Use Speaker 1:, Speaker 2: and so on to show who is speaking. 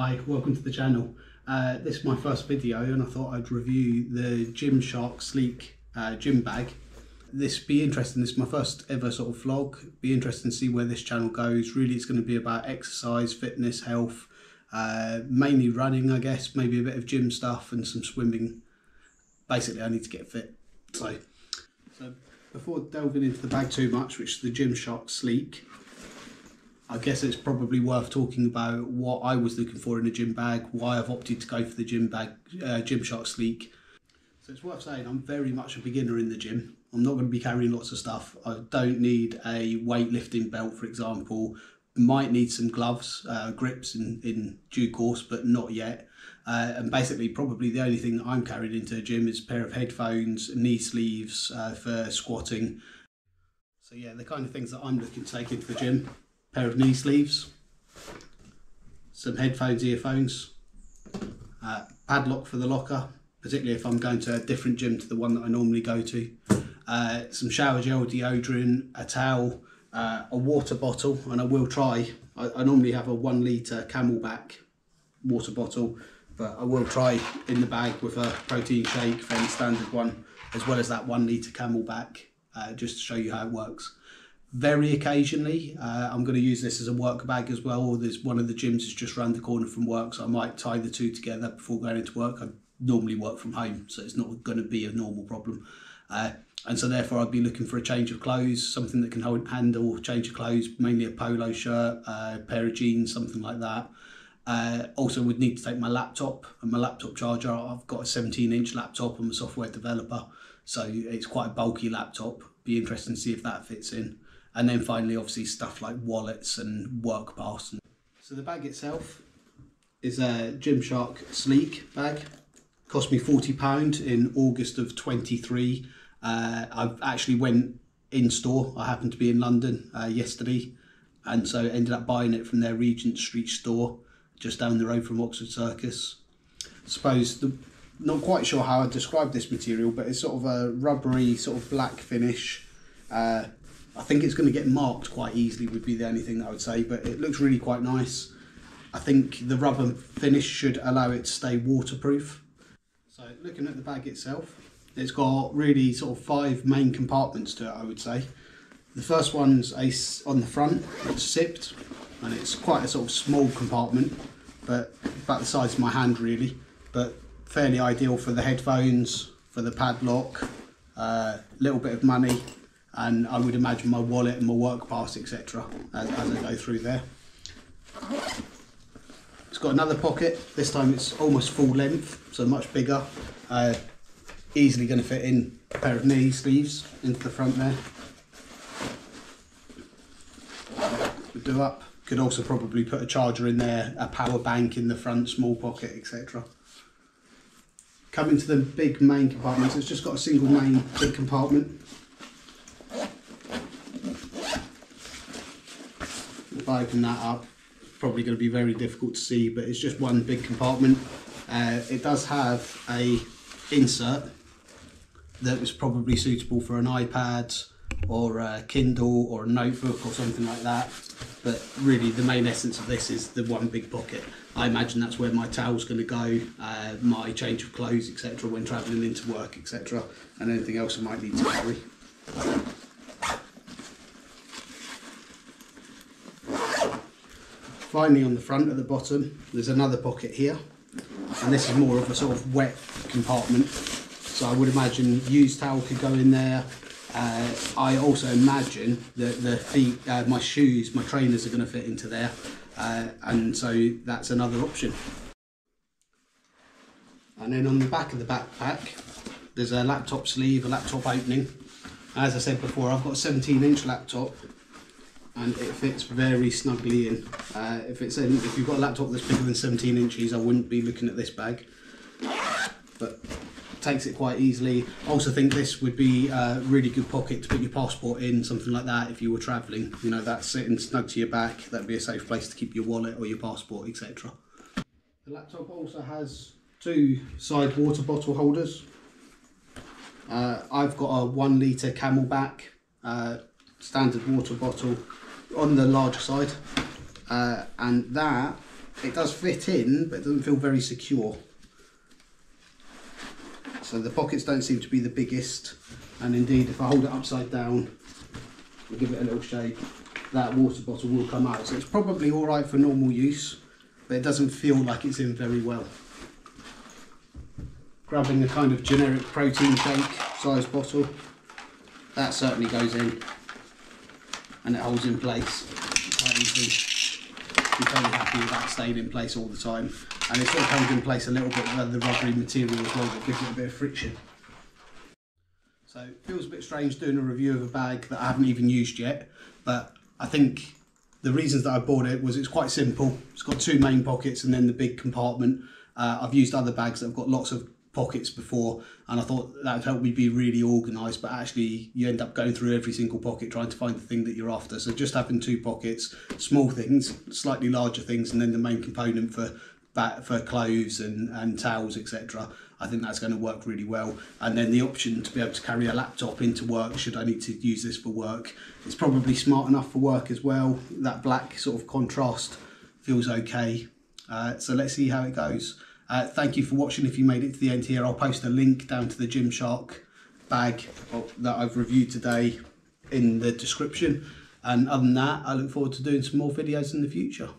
Speaker 1: Hi, welcome to the channel. Uh, this is my first video and I thought I'd review the Gymshark Sleek uh, gym bag. This be interesting, this is my first ever sort of vlog. Be interesting to see where this channel goes. Really it's going to be about exercise, fitness, health, uh, mainly running I guess, maybe a bit of gym stuff and some swimming. Basically I need to get fit. So, so before delving into the bag too much, which is the Gymshark Sleek, I guess it's probably worth talking about what I was looking for in a gym bag, why I've opted to go for the gym bag, uh, Gymshark Sleek. So it's worth saying I'm very much a beginner in the gym. I'm not going to be carrying lots of stuff. I don't need a weightlifting belt, for example. Might need some gloves, uh, grips in, in due course, but not yet. Uh, and basically, probably the only thing that I'm carrying into a gym is a pair of headphones, knee sleeves uh, for squatting. So yeah, the kind of things that I'm looking to take into the gym pair of knee sleeves, some headphones, earphones, uh, padlock for the locker, particularly if I'm going to a different gym to the one that I normally go to, uh, some shower gel, deodorant, a towel, uh, a water bottle, and I will try. I, I normally have a one litre CamelBak water bottle, but I will try in the bag with a protein shake, fairly standard one, as well as that one litre CamelBak, uh, just to show you how it works very occasionally. Uh, I'm going to use this as a work bag as well. Or There's one of the gyms is just around the corner from work, so I might tie the two together before going into work. I normally work from home, so it's not going to be a normal problem. Uh, and so therefore I'd be looking for a change of clothes, something that can hold, handle change of clothes, mainly a polo shirt, uh, a pair of jeans, something like that. Uh, also would need to take my laptop and my laptop charger. I've got a 17 inch laptop. I'm a software developer, so it's quite a bulky laptop. Be interesting to see if that fits in and then finally obviously stuff like wallets and work pass. So the bag itself is a Gymshark Sleek bag. Cost me £40 in August of 23. Uh, I actually went in store. I happened to be in London uh, yesterday and so ended up buying it from their Regent Street store just down the road from Oxford Circus. I suppose the not quite sure how I describe this material, but it's sort of a rubbery, sort of black finish. Uh, I think it's going to get marked quite easily would be the only thing I would say, but it looks really quite nice. I think the rubber finish should allow it to stay waterproof. So looking at the bag itself, it's got really sort of five main compartments to it, I would say. The first one's a, on the front, it's sipped, and it's quite a sort of small compartment, but about the size of my hand really, but fairly ideal for the headphones, for the padlock, a uh, little bit of money, and I would imagine my wallet and my work pass etc as, as I go through there. It's got another pocket, this time it's almost full length, so much bigger. Uh, easily going to fit in a pair of knee sleeves into the front there. Do up. Could also probably put a charger in there, a power bank in the front, small pocket, etc. Coming to the big main compartments, it's just got a single main big compartment if I open that up, probably going to be very difficult to see, but it's just one big compartment. Uh, it does have a insert that was probably suitable for an iPad or a Kindle or a notebook or something like that. But really, the main essence of this is the one big pocket. I imagine that's where my towel's going to go, uh, my change of clothes, etc., when travelling into work, etc., and anything else I might need to carry. Finally on the front at the bottom there's another pocket here. And this is more of a sort of wet compartment. So I would imagine used towel could go in there. Uh, I also imagine that the feet, uh, my shoes, my trainers are going to fit into there. Uh, and so that's another option. And then on the back of the backpack there's a laptop sleeve, a laptop opening. As I said before I've got a 17 inch laptop and it fits very snugly in. Uh, if it's in, if you've got a laptop that's bigger than 17 inches, I wouldn't be looking at this bag. But takes it quite easily. I also think this would be a really good pocket to put your passport in, something like that if you were travelling. You know, that's sitting snug to your back. That'd be a safe place to keep your wallet or your passport, etc. The laptop also has two side water bottle holders. Uh, I've got a one litre CamelBak uh, standard water bottle on the larger side uh, and that it does fit in, but it doesn't feel very secure. So the pockets don't seem to be the biggest, and indeed, if I hold it upside down and give it a little shake, that water bottle will come out. So it's probably all right for normal use, but it doesn't feel like it's in very well. Grabbing a kind of generic protein shake size bottle, that certainly goes in and it holds in place quite easily. Be totally happy with that staying in place all the time. And it sort of holds in place a little bit of the rubbery material as well that gives it a bit of friction. So it feels a bit strange doing a review of a bag that I haven't even used yet, but I think the reasons that I bought it was it's quite simple. It's got two main pockets and then the big compartment. Uh, I've used other bags that have got lots of pockets before and I thought that would help me be really organised but actually you end up going through every single pocket trying to find the thing that you're after. So just having two pockets small things slightly larger things and then the main component for for clothes and, and towels etc I think that's going to work really well. And then the option to be able to carry a laptop into work should I need to use this for work. It's probably smart enough for work as well. That black sort of contrast feels okay. Uh, so let's see how it goes uh, thank you for watching. If you made it to the end here, I'll post a link down to the Gymshark bag that I've reviewed today in the description. And other than that, I look forward to doing some more videos in the future.